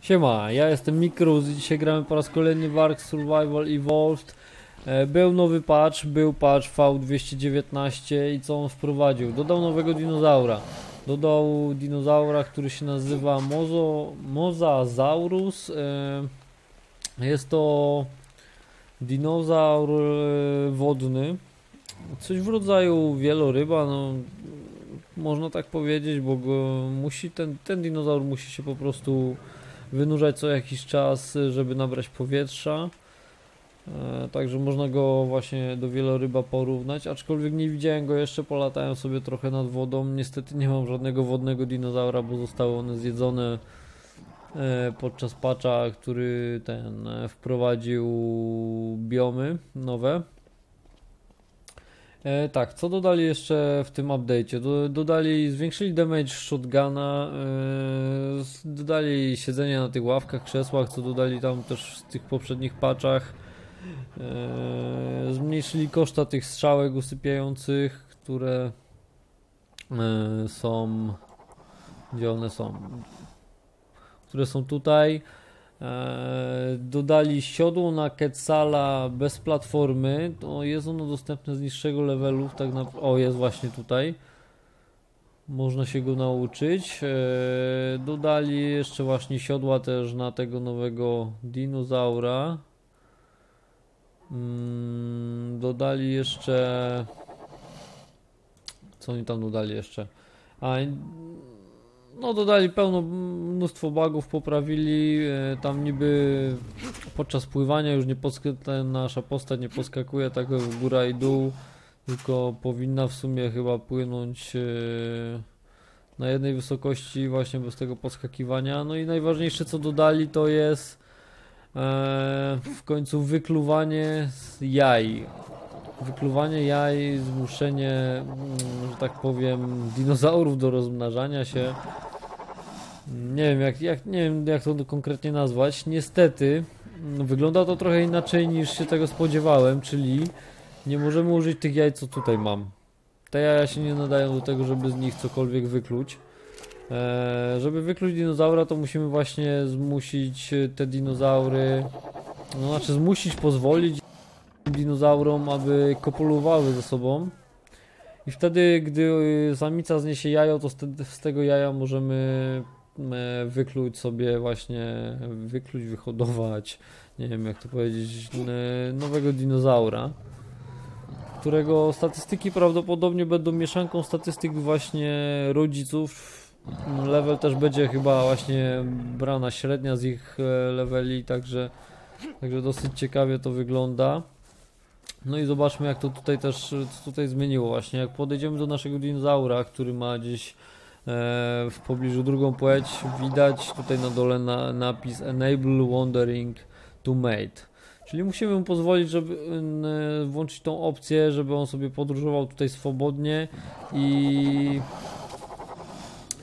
Siema, ja jestem Mikrus i dzisiaj gramy po raz kolejny w Ark Survival Evolved. E, Był nowy patch, był patch V219 i co on wprowadził? Dodał nowego dinozaura. Dodał dinozaura, który się nazywa Mozo, Mosasaurus. E, Jest to dinozaur e, wodny. Coś w rodzaju wieloryba, no można tak powiedzieć, bo go musi, ten, ten dinozaur musi się po prostu wynurzać co jakiś czas, żeby nabrać powietrza. E, Także można go właśnie do wieloryba porównać, aczkolwiek nie widziałem go jeszcze, polatałem sobie trochę nad wodą. Niestety nie mam żadnego wodnego dinozaura, bo zostały one zjedzone e, podczas patcha, który ten e, wprowadził biomy nowe. E, tak, co dodali jeszcze w tym update'cie? Do, dodali, zwiększyli damage shotguna, e, dodali siedzenie na tych ławkach, krzesłach, co dodali tam też w tych poprzednich patchach. E, zmniejszyli koszta tych strzałek usypiających, które e, są. Gdzie one są? Które są tutaj. E, dodali siodło na Quetzala bez platformy. To jest ono dostępne z niższego levelu. Tak na... O, jest właśnie tutaj. Można się go nauczyć. E, dodali jeszcze właśnie siodła też na tego nowego dinozaura. Mm, dodali jeszcze. Co oni tam dodali jeszcze? A, no dodali pełno, mnóstwo bugów, poprawili, e, tam niby podczas pływania już nie ta nasza postać nie poskakuje tak w górę i dół, tylko powinna w sumie chyba płynąć e, na jednej wysokości właśnie bez tego podskakiwania. No i najważniejsze co dodali to jest e, w końcu wykluwanie z jaj. Wykluwanie jaj, zmuszenie, mm, że tak powiem, dinozaurów do rozmnażania się. Nie wiem jak, jak, nie wiem jak to konkretnie nazwać. Niestety mm, wygląda to trochę inaczej niż się tego spodziewałem, czyli nie możemy użyć tych jaj, co tutaj mam. Te jaja się nie nadają do tego, żeby z nich cokolwiek wykluć. Eee, żeby wykluć dinozaura, to musimy właśnie zmusić e, te dinozaury, no znaczy zmusić, pozwolić dinozaurom, aby kopulowały ze sobą. I wtedy, gdy y, samica zniesie jajo, to z, te, z tego jaja możemy e, wykluć sobie właśnie, wykluć, wyhodować, nie wiem jak to powiedzieć, nowego dinozaura, którego statystyki prawdopodobnie będą mieszanką statystyk właśnie rodziców. Level też będzie chyba właśnie brana średnia z ich e, leveli, także, także dosyć ciekawie to wygląda. No i zobaczmy jak to tutaj też, tutaj zmieniło właśnie. Jak podejdziemy do naszego dinozaura, który ma gdzieś w pobliżu drugą płeć, widać tutaj na dole na, napis Enable Wandering to Mate. Czyli musimy mu pozwolić, żeby włączyć tą opcję, żeby on sobie podróżował tutaj swobodnie i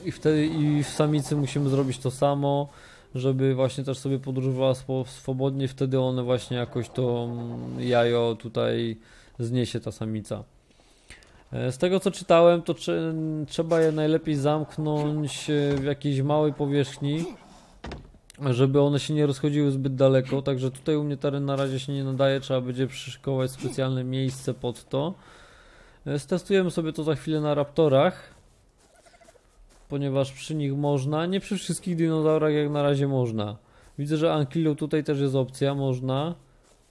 i wtedy i w samicy musimy zrobić to samo, żeby właśnie też sobie podróżowała swo- swobodnie, wtedy one właśnie jakoś to jajo tutaj zniesie ta samica. E, Z tego co czytałem, to trze- trzeba je najlepiej zamknąć e, w jakiejś małej powierzchni, żeby one się nie rozchodziły zbyt daleko, także tutaj u mnie teren na razie się nie nadaje, trzeba będzie przyszykować specjalne miejsce pod to. E, Stestujemy sobie to za chwilę na raptorach ponieważ przy nich można, nie przy wszystkich dinozaurach jak na razie można. Widzę, że Ankylo tutaj też jest opcja, można.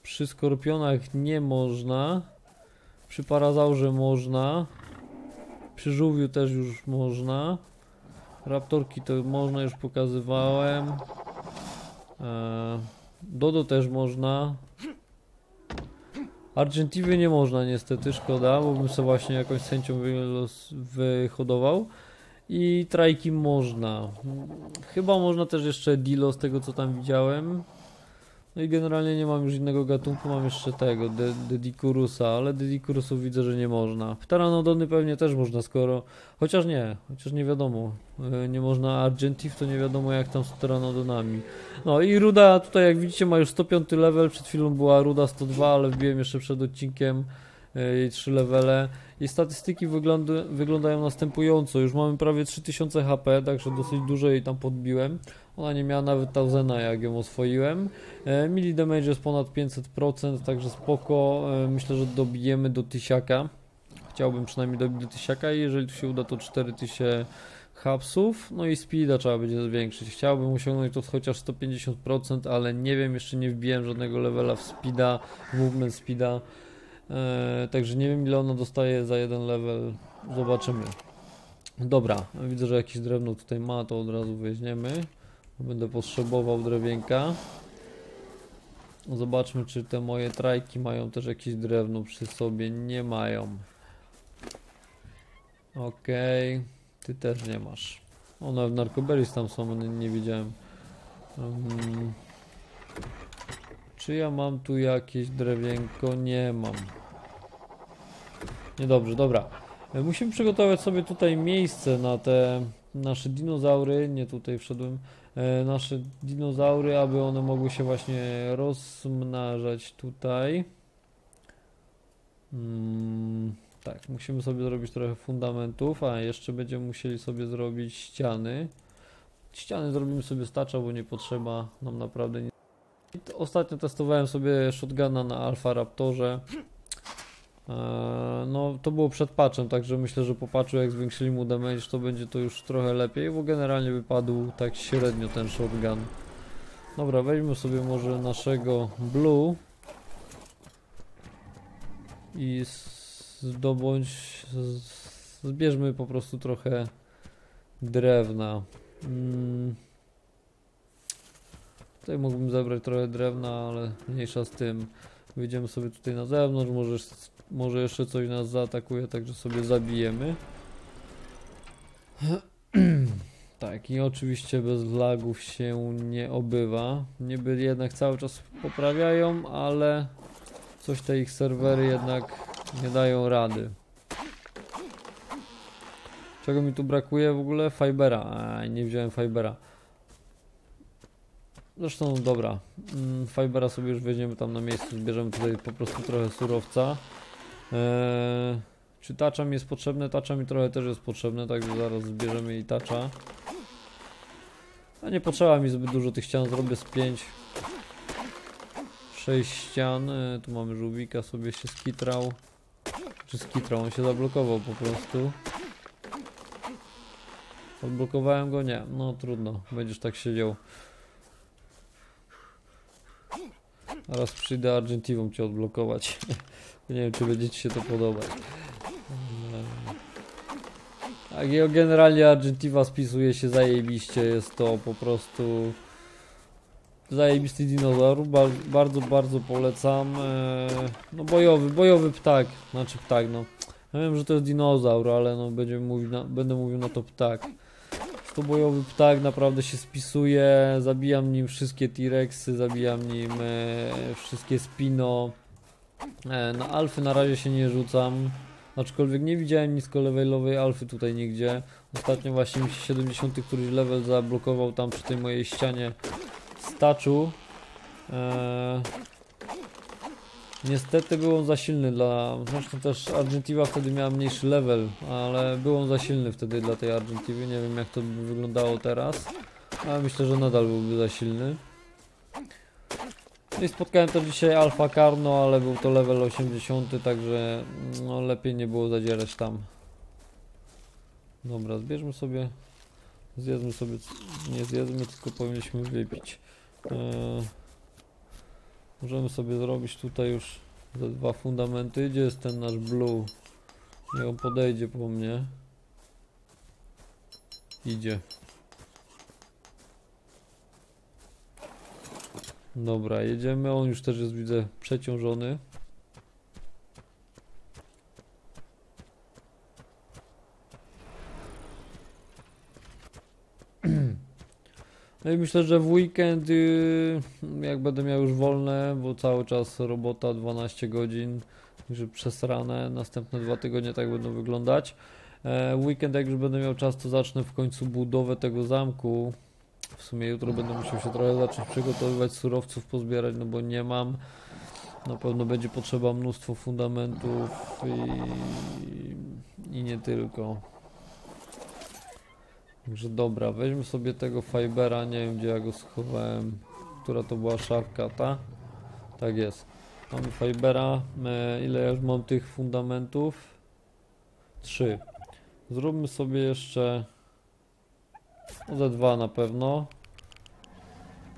Przy skorpionach nie można. Przy parazaurze można. Przy żółwiu też już można. Raptorki to można, już pokazywałem. Eee, Dodo też można. Argentiwy nie można niestety, szkoda, bo bym sobie właśnie jakąś z chęcią wyhodował. I trajki można. Chyba można też jeszcze Dilo z tego co tam widziałem. No i generalnie nie mam już innego gatunku, mam jeszcze tego, De- Dedikurusa, ale Dedikurusów widzę, że nie można. Pteranodony pewnie też można, skoro... Chociaż nie, chociaż nie wiadomo. E, Nie można Argentif, to nie wiadomo jak tam z pteranodonami. No i Ruda tutaj jak widzicie ma już 105 level, przed chwilą była Ruda 102, ale wbiłem jeszcze przed odcinkiem e, jej 3 levele. I statystyki wygląda, wyglądają następująco. Już mamy prawie 3000 HP, także dosyć dużo jej tam podbiłem. Ona nie miała nawet Tausena, jak ją oswoiłem. E, Mili damage jest ponad 500%, także spoko. E, myślę, że dobijemy do tysiaka. Chciałbym przynajmniej dobić do tysiaka i jeżeli tu się uda, to 4000 hapsów. No i speeda trzeba będzie zwiększyć. Chciałbym osiągnąć to chociaż 150%, ale nie wiem, jeszcze nie wbiłem żadnego levela w speeda, w movement speeda. E, także nie wiem ile ona dostaje za jeden level. Zobaczymy. Dobra, widzę, że jakieś drewno tutaj ma, to od razu weźmiemy. Będę potrzebował drewienka. Zobaczmy, czy te moje trajki mają też jakieś drewno przy sobie. Nie mają. Okej, ty też nie masz. One w Narcoberries tam są, nie, nie widziałem. Um, czy ja mam tu jakieś drewienko? Nie mam. Niedobrze, dobra. E, Musimy przygotować sobie tutaj miejsce na te nasze dinozaury. Nie tutaj wszedłem. E, nasze dinozaury, aby one mogły się właśnie rozmnażać tutaj. Mm, tak, musimy sobie zrobić trochę fundamentów, a jeszcze będziemy musieli sobie zrobić ściany. Ściany zrobimy sobie stacza, bo nie potrzeba nam naprawdę nic. Ostatnio testowałem sobie shotguna na Alpha Raptorze. Eee, No, to było przed patchem, także myślę, że po patchu jak zwiększyli mu damage, to będzie to już trochę lepiej, bo generalnie wypadł tak średnio ten shotgun. Dobra, weźmy sobie może naszego blue i zdobądź, zbierzmy po prostu trochę drewna. Mm. Tutaj mógłbym zebrać trochę drewna, ale mniejsza z tym. Wyjdziemy sobie tutaj na zewnątrz, może, może jeszcze coś nas zaatakuje, także sobie zabijemy. Tak, i oczywiście bez lagów się nie obywa. Niby jednak cały czas poprawiają, ale coś te ich serwery jednak nie dają rady. Czego mi tu brakuje w ogóle? Fibera. A, nie wziąłem Fibera. Zresztą dobra, mm, Fibera sobie już weźmiemy tam na miejscu, zbierzemy tutaj po prostu trochę surowca. Eee, czy tacza mi jest potrzebne? Tacza mi trochę też jest potrzebne, także zaraz zbierzemy i tacza. A nie potrzeba mi zbyt dużo tych ścian, zrobię z 5 6 ścian, e, tu mamy żółwika, sobie się skitrał. Czy skitrał? On się zablokował po prostu. Odblokowałem go? Nie, no trudno, będziesz tak siedział. Zaraz przyjdę Argentivą cię odblokować. Nie wiem, czy będzie ci się to podobać. Tak, generalnie Argentiva spisuje się zajebiście. Jest to po prostu zajebisty dinozaur. Ba bardzo, bardzo polecam. Eee, no bojowy, bojowy ptak. Znaczy ptak, no. Ja wiem, że to jest dinozaur, ale no będziemy mówić na, będę mówił na to ptak. To bojowy ptak, naprawdę się spisuje. Zabijam nim wszystkie T-Rexy, zabijam nim e, wszystkie Spino. E, na alfy na razie się nie rzucam. Aczkolwiek nie widziałem nisko-levelowej alfy tutaj nigdzie. Ostatnio właśnie mi się 70 któryś level zablokował tam przy tej mojej ścianie staczu. Eee, niestety był on za silny dla... Zresztą też Argentiva wtedy miała mniejszy level, ale był on za silny wtedy dla tej Argentivy. Nie wiem jak to by wyglądało teraz, ale myślę, że nadal byłby za silny. No i spotkałem też dzisiaj Alfa Carno, ale był to level 80, także no, lepiej nie było zadzierać tam. Dobra, zbierzmy sobie, zjedzmy sobie, nie zjedzmy, tylko powinniśmy wypić. Eee, możemy sobie zrobić tutaj już te dwa fundamenty. Gdzie jest ten nasz blue? Niech on podejdzie po mnie. Idzie. Dobra, jedziemy. On już też jest, widzę, przeciążony. No i myślę, że w weekend, y, jak będę miał już wolne, bo cały czas robota 12 godzin, także przesrane, następne dwa tygodnie tak będą wyglądać. E, weekend, jak już będę miał czas, to zacznę w końcu budowę tego zamku. W sumie jutro będę musiał się trochę zacząć przygotowywać, surowców pozbierać, no bo nie mam. Na pewno będzie potrzeba mnóstwo fundamentów i, i nie tylko. Także dobra, weźmy sobie tego fibera, nie wiem gdzie ja go schowałem, która to była szafka, ta? Tak jest. Mamy fibera, ile ja już mam tych fundamentów? Trzy. Zróbmy sobie jeszcze no ze dwa na pewno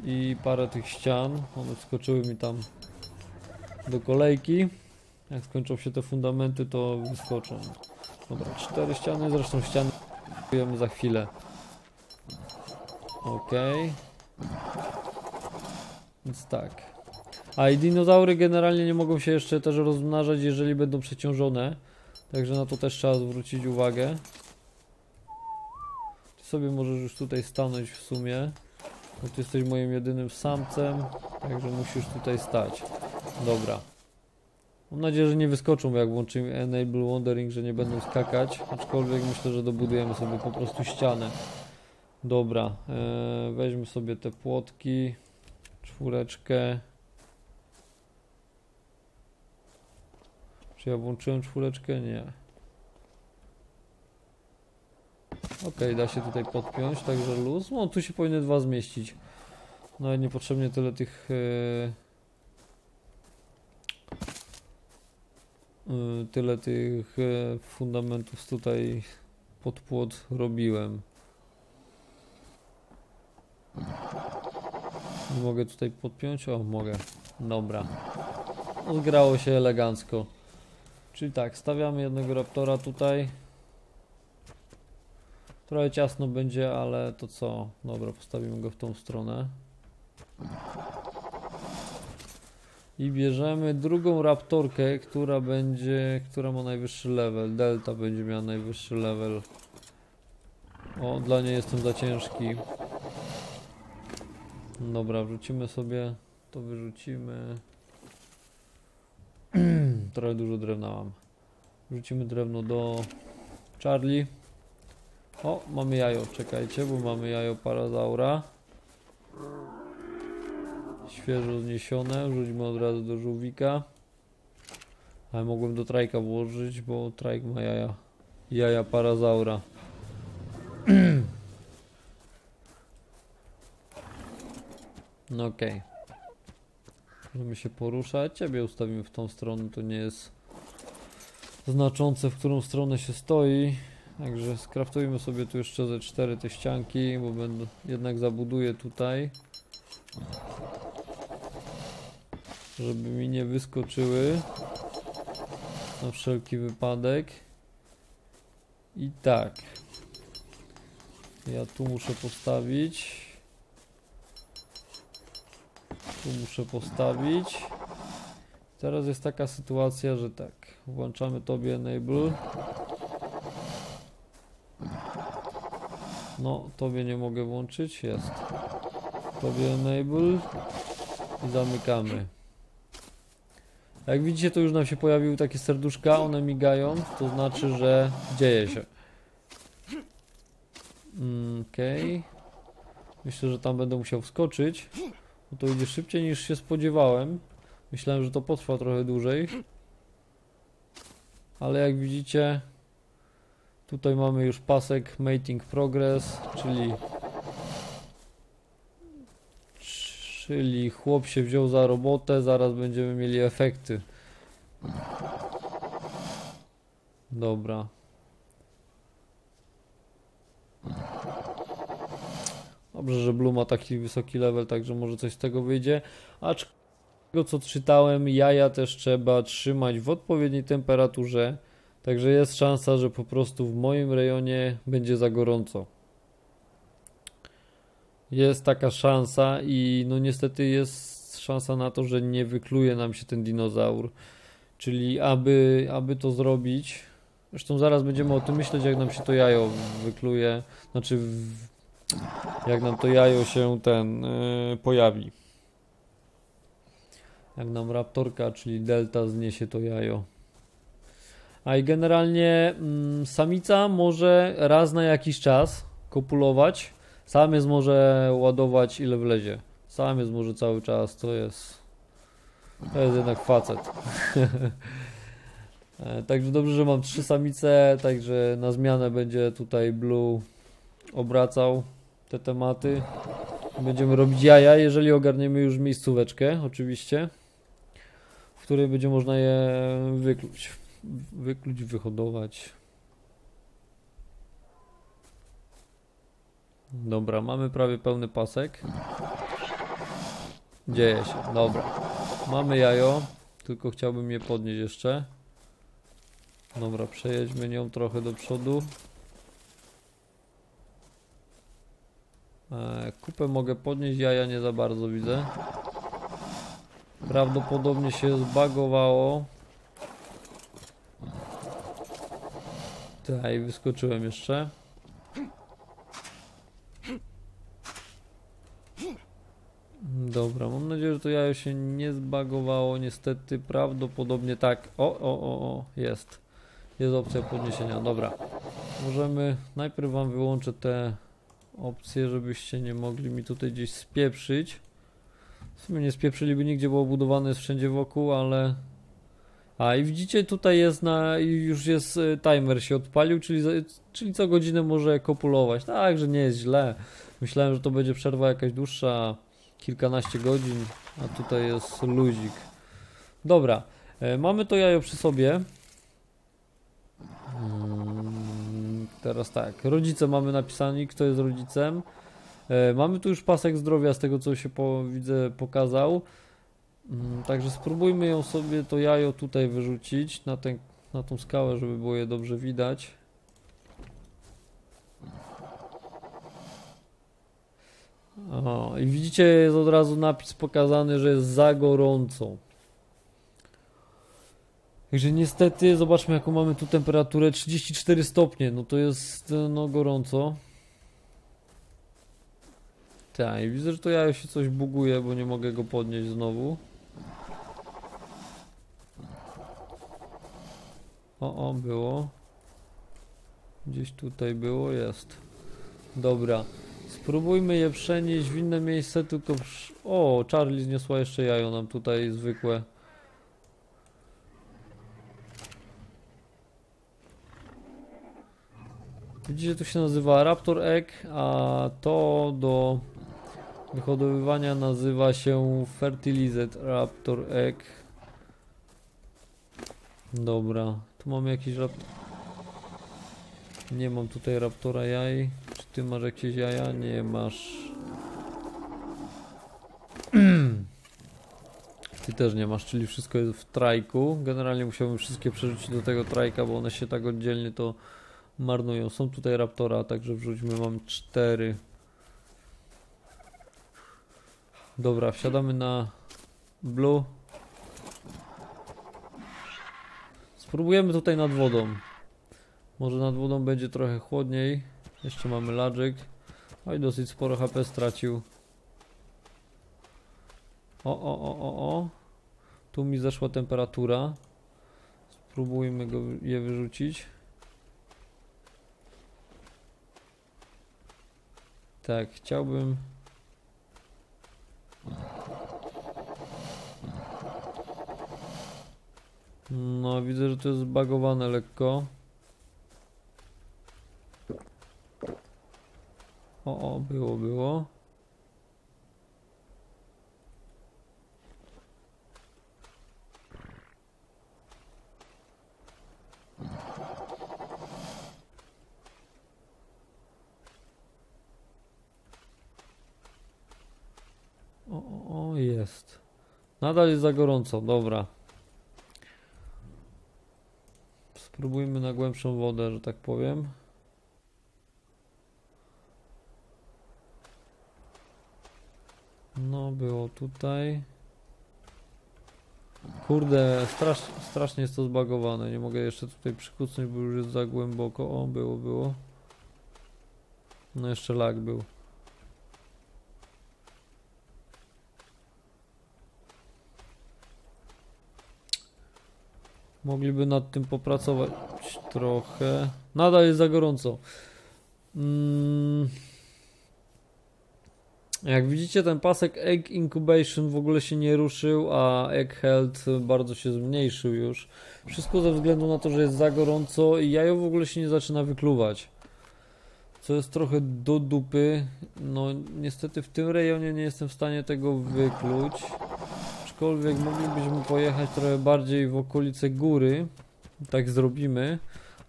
i parę tych ścian, one wskoczyły mi tam do kolejki. Jak skończą się te fundamenty, to wyskoczą. Dobra, cztery ściany, zresztą ściany kupujemy za chwilę. Okej. Więc tak. A i dinozaury generalnie nie mogą się jeszcze też rozmnażać, jeżeli będą przeciążone. Także na to też trzeba zwrócić uwagę. Ty sobie możesz już tutaj stanąć w sumie. Bo ty jesteś moim jedynym samcem, także musisz tutaj stać. Dobra. Mam nadzieję, że nie wyskoczą jak włączymy Enable Wandering, że nie będą skakać. Aczkolwiek myślę, że dobudujemy sobie po prostu ścianę. Dobra, e, weźmy sobie te płotki. Czwóreczkę. Czy ja włączyłem czwóreczkę? Nie. Ok, da się tutaj podpiąć, także luz. No, tu się powinny dwa zmieścić. No i niepotrzebnie tyle tych... Yy, tyle tych yy, fundamentów tutaj pod płot robiłem. Mogę tutaj podpiąć? O, mogę. Dobra. Zgrało się elegancko. Czyli tak, stawiamy jednego raptora tutaj. Trochę ciasno będzie, ale to co? Dobra, postawimy go w tą stronę. I bierzemy drugą raptorkę, która będzie, która ma najwyższy level. Delta będzie miała najwyższy level. O, dla niej jestem za ciężki. Dobra, wrzucimy sobie, to wyrzucimy. Trochę dużo drewna mam. Wrzucimy drewno do Charlie. O, mamy jajo, czekajcie, bo mamy jajo parazaura. Świeżo zniesione, wrzućmy od razu do żółwika. Ale mogłem do trajka włożyć, bo trajk ma jaja. Jaja parazaura. No okej. Okay. Możemy się poruszać. Ciebie ustawimy w tą stronę, to nie jest znaczące, w którą stronę się stoi. Także skraftujmy sobie tu jeszcze ze cztery te ścianki, bo będę jednak zabuduję tutaj. Żeby mi nie wyskoczyły. Na wszelki wypadek. I tak. Ja tu muszę postawić. Tu muszę postawić. Teraz jest taka sytuacja, że tak. Włączamy tobie enable. No, tobie nie mogę włączyć, jest. Tobie enable i zamykamy. Jak widzicie, to już nam się pojawiły takie serduszka, one migają, to znaczy, że dzieje się. Mm, okej. Okay. Myślę, że tam będę musiał wskoczyć. Bo to idzie szybciej niż się spodziewałem. Myślałem, że to potrwa trochę dłużej. Ale jak widzicie, tutaj mamy już pasek Mating Progress, czyli czyli chłop się wziął za robotę, zaraz będziemy mieli efekty. Dobra. Dobrze, że Blue ma taki wysoki level, także może coś z tego wyjdzie. Aczkolwiek tego co czytałem, jaja też trzeba trzymać w odpowiedniej temperaturze. Także jest szansa, że po prostu w moim rejonie będzie za gorąco. Jest taka szansa i no niestety jest szansa na to, że nie wykluje nam się ten dinozaur. Czyli aby, aby to zrobić, zresztą zaraz będziemy o tym myśleć, jak nam się to jajo wykluje, znaczy w, jak nam to jajo się ten yy, pojawi. Jak nam raptorka, czyli delta zniesie to jajo. A i generalnie mm, samica może raz na jakiś czas kopulować. Samiec może ładować ile wlezie. Samiec może cały czas, to jest To jest jednak facet. E, Także dobrze, że mam trzy samice, także na zmianę będzie tutaj Blue obracał te tematy. Będziemy robić jaja, jeżeli ogarniemy już miejscóweczkę, oczywiście, w której będzie można je wykluć, wykluć, wyhodować. Dobra, mamy prawie pełny pasek. Dzieje się, dobra. Mamy jajo, tylko chciałbym je podnieść jeszcze. Dobra, przejedźmy nią trochę do przodu. E, kupę mogę podnieść, jaja nie za bardzo widzę. Prawdopodobnie się zbagowało. Tak, i wyskoczyłem jeszcze. Dobra, mam nadzieję, że to jajo się nie zbagowało. Niestety, prawdopodobnie tak. O, o, o, o, jest. Jest opcja podniesienia. Dobra. Możemy. Najpierw Wam wyłączę te opcje, żebyście nie mogli mi tutaj gdzieś spieprzyć. W sumie nie spieprzyliby nigdzie, bo obudowane jest wszędzie wokół, ale. A i widzicie, tutaj jest na. Już jest y, timer się odpalił, czyli, czyli co godzinę może kopulować. Tak, że nie jest źle. Myślałem, że to będzie przerwa jakaś dłuższa, kilkanaście godzin, a tutaj jest luzik. Dobra, e, mamy to jajo przy sobie. Mm, Teraz tak, rodzice mamy napisani, kto jest rodzicem. E, Mamy tu już pasek zdrowia z tego co się po, widzę pokazał. Mm, Także spróbujmy ją sobie to jajo tutaj wyrzucić na, ten, na tą skałę, żeby było je dobrze widać. O, i widzicie, jest od razu napis pokazany, że jest za gorąco. Także niestety, zobaczmy jaką mamy tu temperaturę, 34 stopnie, no to jest e, no gorąco. Tak, i widzę, że to jajo się coś buguje, bo nie mogę go podnieść znowu. O, o, było. Gdzieś tutaj było, jest. Dobra. Spróbujmy je przenieść w inne miejsce, tylko... O, Charlie zniosła jeszcze jajo nam tutaj zwykłe. Widzicie, to się nazywa Raptor Egg, a to do wyhodowywania nazywa się Fertilized Raptor Egg. Dobra, tu mamy jakiś raptor. Nie mam tutaj raptora jaj. Ty masz jakieś jaja? Nie masz. Ty też nie masz, czyli wszystko jest w trajku. Generalnie musiałbym wszystkie przerzucić do tego trajka, bo one się tak oddzielnie to marnują. Są tutaj raptora, także wrzućmy, mam cztery. Dobra, wsiadamy na blue. Spróbujemy tutaj nad wodą. Może nad wodą będzie trochę chłodniej. Jeszcze mamy ladżyk. Oj, dosyć sporo HP stracił. O, o, o, o, o. Tu mi zeszła temperatura. Spróbujmy go, je wyrzucić. Tak, chciałbym. No, widzę, że to jest zbagowane lekko. O, o, było, było. O, o, o, jest. Nadal jest za gorąco, dobra. Spróbujmy na głębszą wodę, że tak powiem. No, było tutaj. Kurde, strasz, strasznie jest to zbagowane. Nie mogę jeszcze tutaj przykucnąć, bo już jest za głęboko. O, było, było. No, jeszcze lag był. Mogliby nad tym popracować trochę. Nadal jest za gorąco. Mm. Jak widzicie, ten pasek Egg Incubation w ogóle się nie ruszył, a Egg Health bardzo się zmniejszył już. Wszystko ze względu na to, że jest za gorąco i jajo w ogóle się nie zaczyna wykluwać. Co jest trochę do dupy. No, niestety w tym rejonie nie jestem w stanie tego wykluć. Aczkolwiek moglibyśmy pojechać trochę bardziej w okolice góry. Tak zrobimy.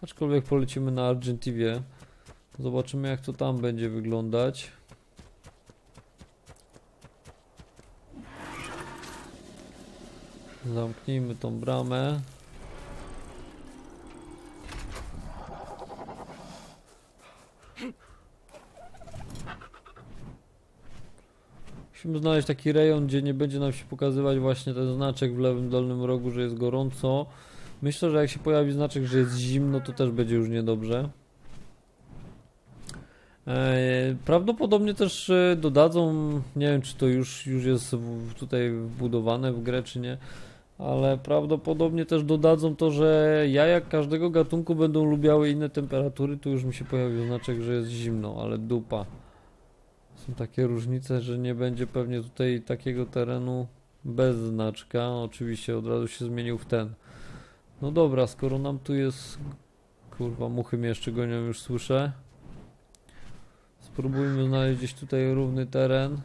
Aczkolwiek polecimy na Argentiwie. Zobaczymy jak to tam będzie wyglądać. Zamknijmy tą bramę. Musimy znaleźć taki rejon, gdzie nie będzie nam się pokazywać właśnie ten znaczek w lewym dolnym rogu, że jest gorąco. Myślę, że jak się pojawi znaczek, że jest zimno, to też będzie już niedobrze. Eee, Prawdopodobnie też e, dodadzą, nie wiem czy to już, już jest tutaj wbudowane w grę czy nie, ale prawdopodobnie też dodadzą to, że jaja każdego gatunku będą lubiały inne temperatury, tu już mi się pojawił znaczek, że jest zimno, ale dupa. Są takie różnice, że nie będzie pewnie tutaj takiego terenu bez znaczka, oczywiście od razu się zmienił w ten. No dobra, skoro nam tu jest, kurwa muchy mnie jeszcze gonią, już słyszę. Spróbujmy znaleźć gdzieś tutaj równy teren.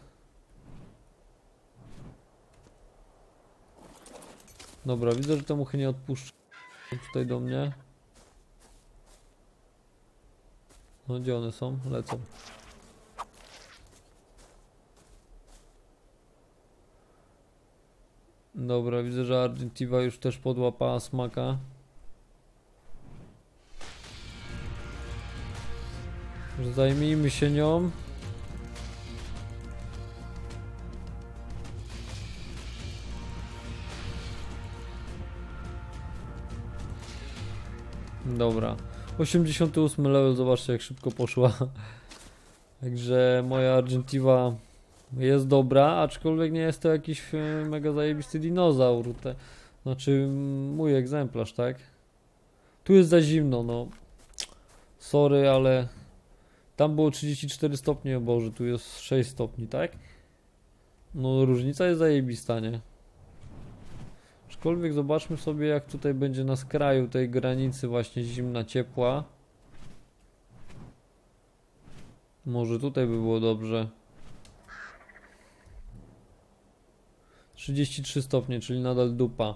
Dobra, widzę, że te muchy nie odpuszczą tutaj do mnie. No gdzie one są? Lecą. Dobra, widzę, że Argentiva już też podłapała smaka. Zajmijmy się nią. Dobra. 88 level, zobaczcie jak szybko poszła. Także moja Argentiva jest dobra, aczkolwiek nie jest to jakiś e, mega zajebisty dinozaur. Te, znaczy mój egzemplarz, tak? Tu jest za zimno, no. Sorry, ale tam było 34 stopnie, o Boże, tu jest 6 stopni, tak? No różnica jest zajebista, nie? Aczkolwiek zobaczmy sobie jak tutaj będzie na skraju tej granicy właśnie zimna, ciepła. Może tutaj by było dobrze. 33 stopnie, czyli nadal dupa.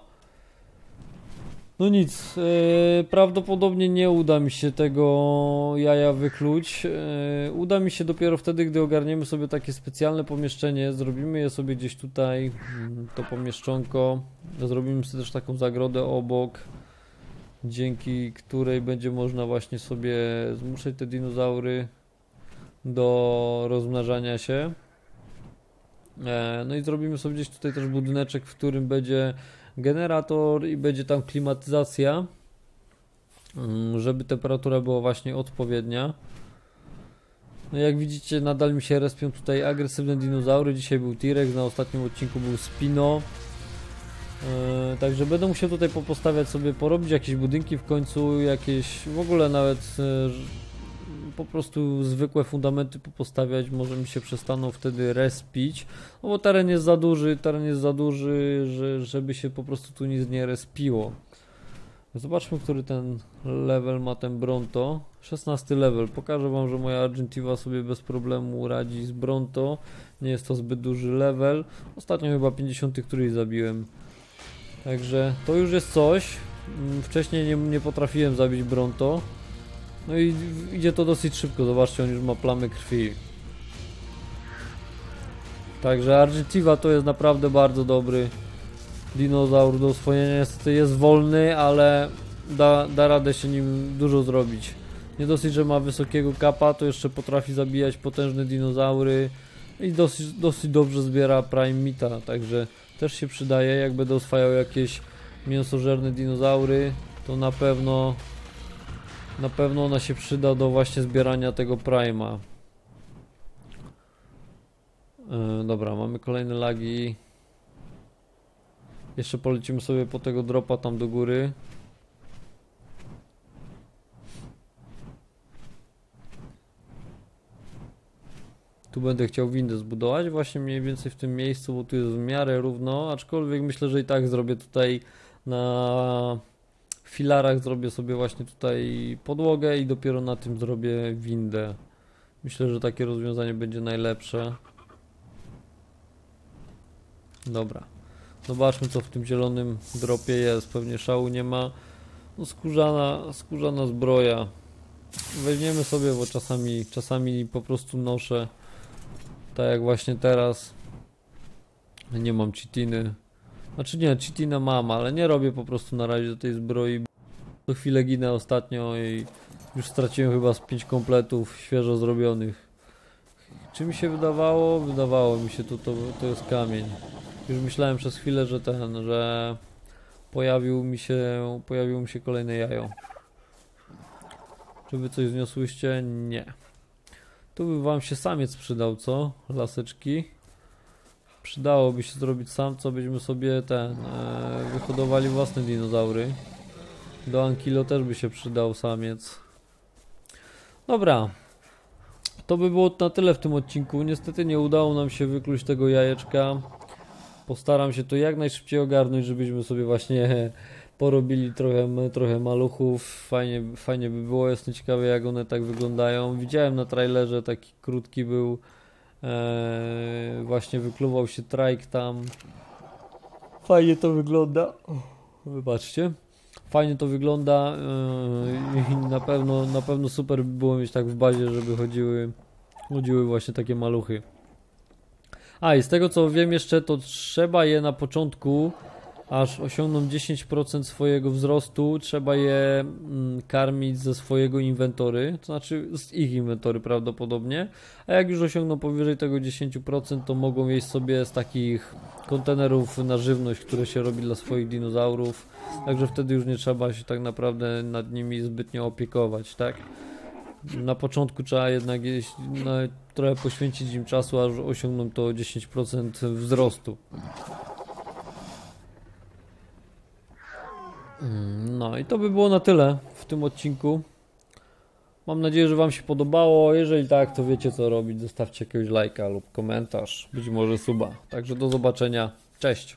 No nic, yy, prawdopodobnie nie uda mi się tego jaja wykluć. Yy, uda mi się dopiero wtedy, gdy ogarniemy sobie takie specjalne pomieszczenie. Zrobimy je sobie gdzieś tutaj, mm, to pomieszczonko. Zrobimy sobie też taką zagrodę obok, dzięki której będzie można właśnie sobie zmuszać te dinozaury do rozmnażania się. E, No i zrobimy sobie gdzieś tutaj też budyneczek, w którym będzie generator i będzie tam klimatyzacja, mm, żeby temperatura była właśnie odpowiednia. No jak widzicie nadal mi się respią tutaj agresywne dinozaury, dzisiaj był T-Rex, na ostatnim odcinku był Spino. E, Także będę musiał tutaj popostawiać sobie, porobić jakieś budynki w końcu, jakieś w ogóle nawet ż- po prostu zwykłe fundamenty postawiać, może mi się przestaną wtedy respić, no bo teren jest za duży, teren jest za duży, że, żeby się po prostu tu nic nie respiło. Zobaczmy, który ten level ma ten Bronto. 16 level. Pokażę wam, że moja Argentiva sobie bez problemu radzi z Bronto. Nie jest to zbyt duży level. Ostatnio chyba 50 któryś zabiłem. Także to już jest coś. Mm, Wcześniej nie, nie potrafiłem zabić Bronto. No i idzie to dosyć szybko. Zobaczcie, on już ma plamy krwi. Także Argentiva to jest naprawdę bardzo dobry dinozaur do oswojenia. Niestety jest wolny, ale da, da radę się nim dużo zrobić. Nie dosyć, że ma wysokiego kapa, to jeszcze potrafi zabijać potężne dinozaury i dosyć, dosyć dobrze zbiera prime mita, także też się przydaje. Jak będę oswajał jakieś mięsożerne dinozaury, to na pewno na pewno ona się przyda do właśnie zbierania tego prima. Yy, dobra, mamy kolejne lagi. Jeszcze polecimy sobie po tego dropa tam do góry. Tu będę chciał windę zbudować, właśnie mniej więcej w tym miejscu, bo tu jest w miarę równo, aczkolwiek myślę, że i tak zrobię tutaj na filarach zrobię sobie właśnie tutaj podłogę i dopiero na tym zrobię windę. Myślę, że takie rozwiązanie będzie najlepsze. Dobra. Zobaczmy co w tym zielonym dropie jest. Pewnie szału nie ma. No skórzana, skórzana zbroja. Weźmiemy sobie, bo czasami, czasami po prostu noszę. Tak jak właśnie teraz. Nie mam cheatiny. Znaczy nie, cheatina mam, ale nie robię po prostu na razie do tej zbroi. Co chwilę ginę ostatnio i już straciłem chyba z 5 kompletów świeżo zrobionych. Czy mi się wydawało? Wydawało mi się, to, to, to jest kamień. Już myślałem przez chwilę, że ten, że pojawił mi się, pojawiło mi się kolejne jajo. Czy wy coś zniosłyście? Nie. Tu by wam się samiec przydał, co? Laseczki. Przydałoby się zrobić sam, co byśmy sobie ten, e, wyhodowali własne dinozaury. Do Ankilo też by się przydał samiec. Dobra. To by było na tyle w tym odcinku. Niestety nie udało nam się wykluć tego jajeczka. Postaram się to jak najszybciej ogarnąć, żebyśmy sobie właśnie porobili trochę, trochę maluchów. Fajnie, fajnie by było. Jestem ciekawy jak one tak wyglądają. Widziałem na trailerze taki krótki był. Eee, właśnie wykluwał się trajk tam. Fajnie to wygląda. Wybaczcie. Fajnie to wygląda yy, i na pewno, na pewno super by było mieć tak w bazie, żeby chodziły, chodziły właśnie takie maluchy. A i z tego co wiem jeszcze, to trzeba je na początku, aż osiągną 10% swojego wzrostu, trzeba je mm, karmić ze swojego inwentory, to znaczy z ich inwentory prawdopodobnie, a jak już osiągną powyżej tego 10%, to mogą jeść sobie z takich kontenerów na żywność, które się robi dla swoich dinozaurów, także wtedy już nie trzeba się tak naprawdę nad nimi zbytnio opiekować, tak? Na początku trzeba jednak jeść, no, trochę poświęcić im czasu, aż osiągną to 10% wzrostu. Mm, No i to by było na tyle w tym odcinku. Mam nadzieję, że Wam się podobało. Jeżeli tak, to wiecie co robić. Zostawcie jakiegoś lajka lub komentarz, być może suba. Także do zobaczenia. Cześć.